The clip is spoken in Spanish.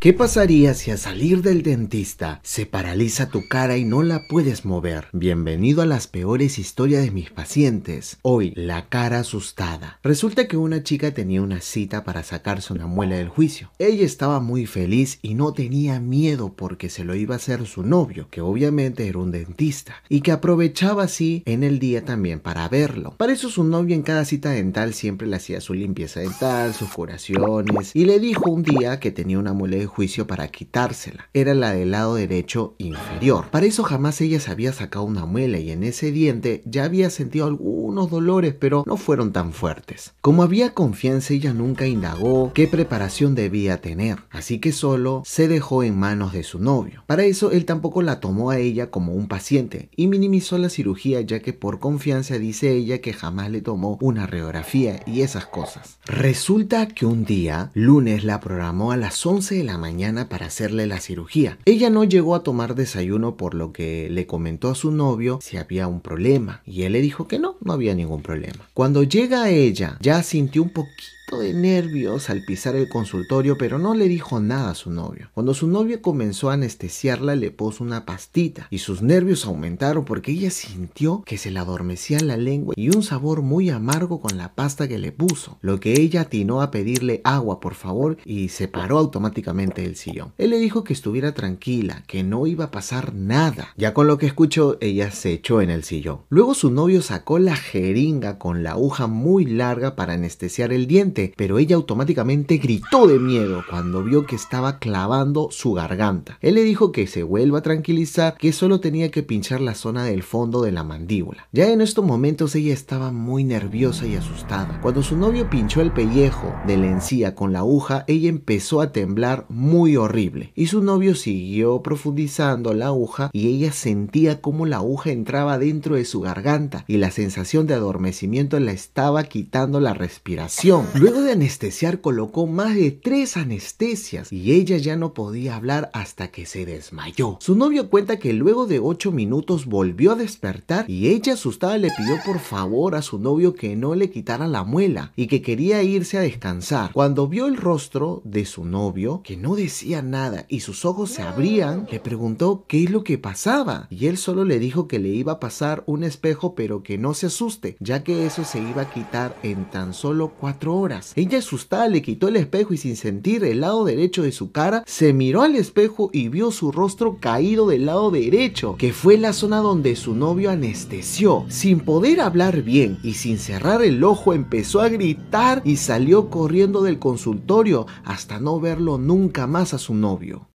¿Qué pasaría si al salir del dentista se paraliza tu cara y no la puedes mover? Bienvenido a las peores historias de mis pacientes. Hoy, la cara asustada. Resulta que una chica tenía una cita para sacarse una muela del juicio. Ella estaba muy feliz y no tenía miedo porque se lo iba a hacer su novio, que obviamente era un dentista, y que aprovechaba así en el día también para verlo. Para eso su novio en cada cita dental siempre le hacía su limpieza dental, sus curaciones, y le dijo un día que tenía una muela de juicio para quitársela. Era la del lado derecho inferior. Para eso jamás ella se había sacado una muela y en ese diente ya había sentido algunos dolores, pero no fueron tan fuertes. Como había confianza, ella nunca indagó qué preparación debía tener, así que solo se dejó en manos de su novio. Para eso él tampoco la tomó a ella como un paciente y minimizó la cirugía ya que por confianza dice ella que jamás le tomó una radiografía y esas cosas. Resulta que un día, lunes la programó a las 11 de la mañana para hacerle la cirugía. Ella no llegó a tomar desayuno por lo que le comentó a su novio si había un problema y él le dijo que no, no había ningún problema. Cuando llega ella, ya sintió un poquito de nervios al pisar el consultorio, pero no le dijo nada a su novio. Cuando su novio comenzó a anestesiarla, le puso una pastita y sus nervios aumentaron porque ella sintió que se le adormecía la lengua y un sabor muy amargo con la pasta que le puso, lo que ella atinó a pedirle agua por favor y se paró automáticamente del sillón. Él le dijo que estuviera tranquila, que no iba a pasar nada. Ya con lo que escuchó, ella se echó en el sillón. Luego su novio sacó la jeringa con la aguja muy larga para anestesiar el diente pero ella automáticamente gritó de miedo cuando vio que estaba clavando su garganta. Él le dijo que se vuelva a tranquilizar, que solo tenía que pinchar la zona del fondo de la mandíbula. Ya en estos momentos ella estaba muy nerviosa y asustada. Cuando su novio pinchó el pellejo de la encía con la aguja, ella empezó a temblar muy horrible. Y su novio siguió profundizando la aguja y ella sentía como la aguja entraba dentro de su garganta y la sensación de adormecimiento la estaba quitando la respiración. De anestesiar colocó más de tres anestesias y ella ya no podía hablar hasta que se desmayó. Su novio cuenta que luego de ocho minutos volvió a despertar y ella asustada le pidió por favor a su novio que no le quitara la muela y que quería irse a descansar. Cuando vio el rostro de su novio, que no decía nada y sus ojos se abrían, le preguntó qué es lo que pasaba y él solo le dijo que le iba a pasar un espejo pero que no se asuste, ya que eso se iba a quitar en tan solo cuatro Ella asustada le quitó el espejo y sin sentir el lado derecho de su cara, se miró al espejo y vio su rostro caído del lado derecho, que fue la zona donde su novio anestesió. Sin poder hablar bien y sin cerrar el ojo empezó a gritar y salió corriendo del consultorio hasta no verlo nunca más a su novio.